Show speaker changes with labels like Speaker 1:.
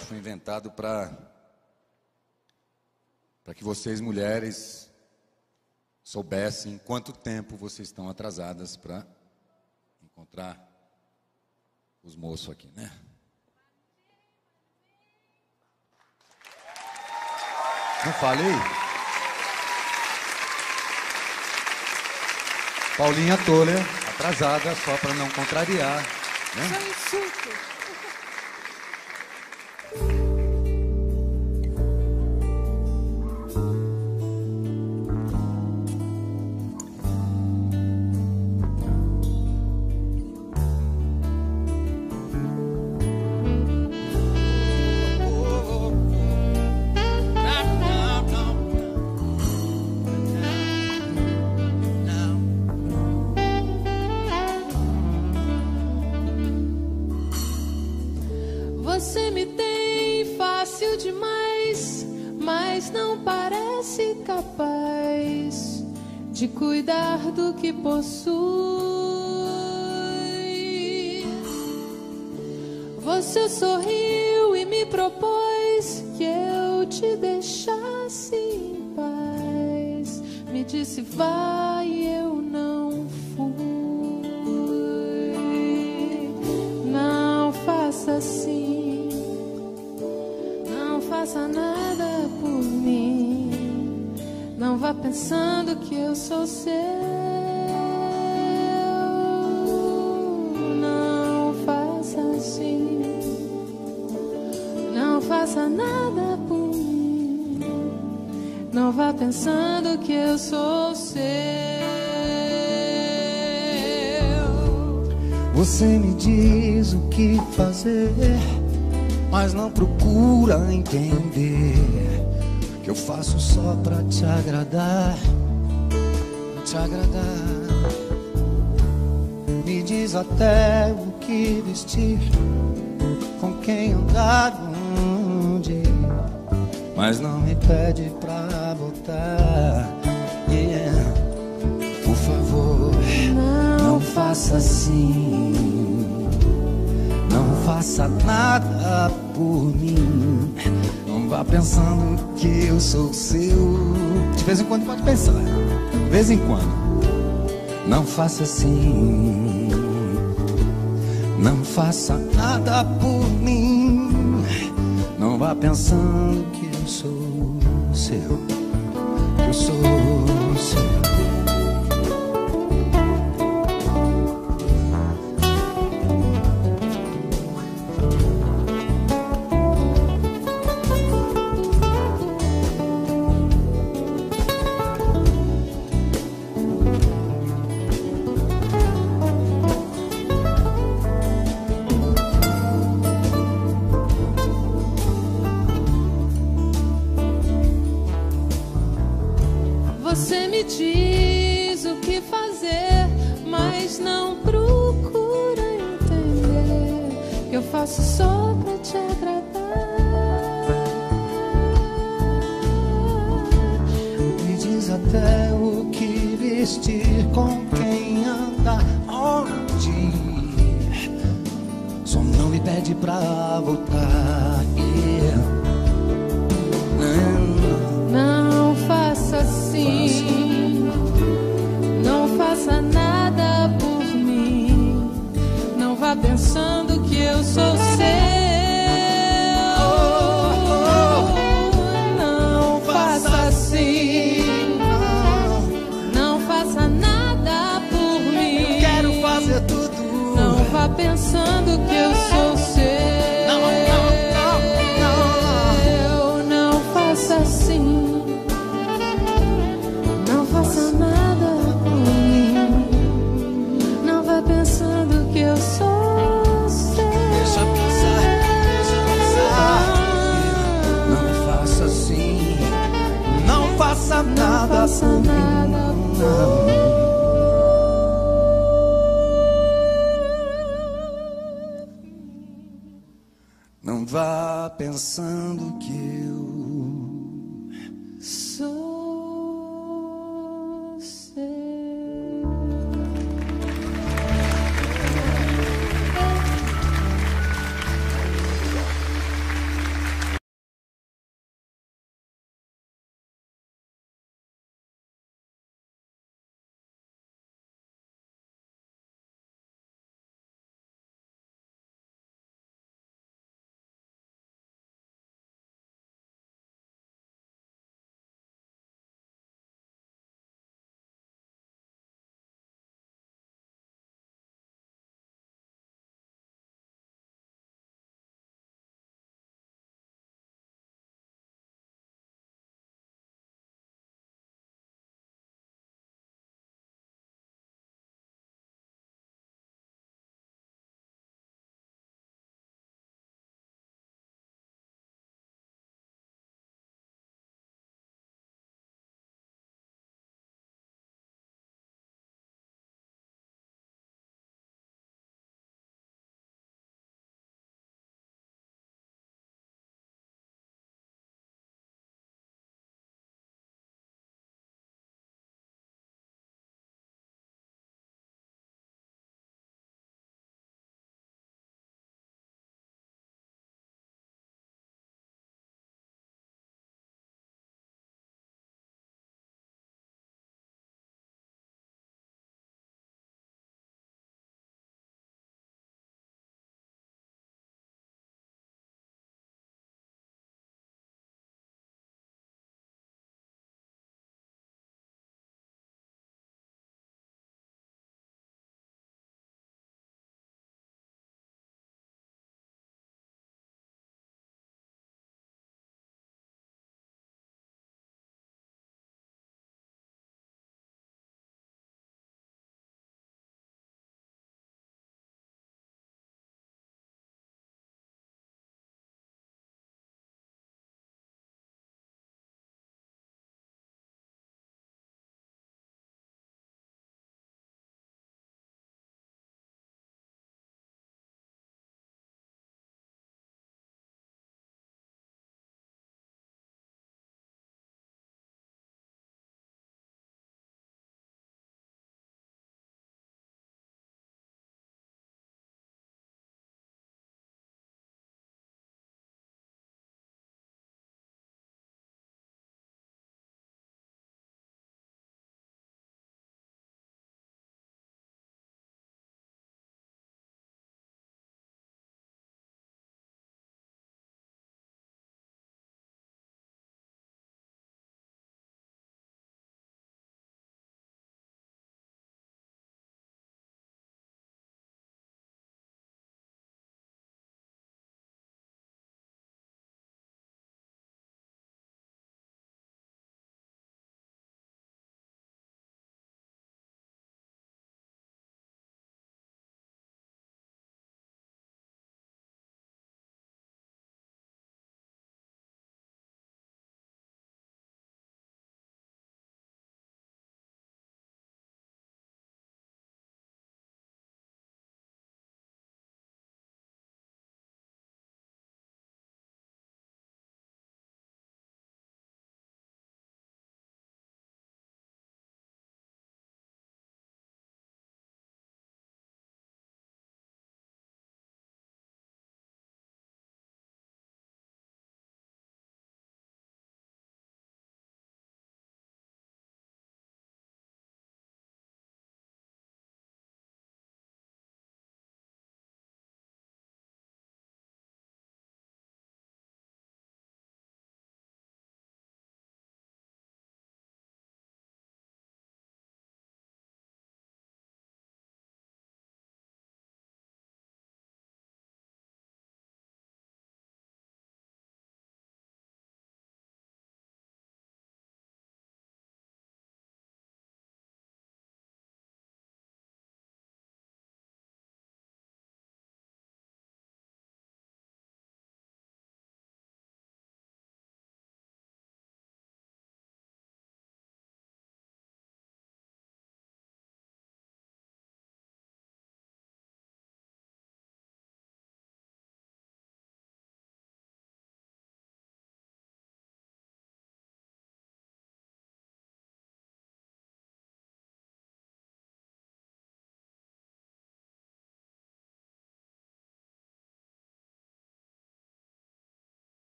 Speaker 1: foi inventado para para que vocês mulheres soubessem quanto tempo vocês estão atrasadas para encontrar os moços aqui, né? Não falei? Paulinha Toller, atrasada só para não contrariar. Né?
Speaker 2: Só insulto. Você me tem fácil demais, mas não parece capaz de cuidar do que possui. Você sorriu e me propôs que eu te deixasse em paz. Me disse vai, eu não fui. Não faça assim, faça nada por mim. Não vá pensando que eu sou seu. Não faça assim, não faça nada por mim. Não vá pensando que eu sou seu.
Speaker 3: Você me diz o que fazer, mas não procura entender que eu faço só pra te agradar, pra te agradar. Me diz até o que vestir, com quem andar onde mas não me pede pra voltar. Yeah. Por favor, não faça assim. Não faça nada por mim. Não vá pensando que eu sou seu. De vez em quando pode pensar. De vez em quando. Não faça assim. Não faça nada por mim. Não vá pensando que eu sou seu. Eu sou
Speaker 2: faço só pra te agradar.
Speaker 3: Me diz até o que vestir, com quem andar, onde. Só não me pede pra voltar.
Speaker 2: Pensando que eu sou
Speaker 3: Não vá pensando que eu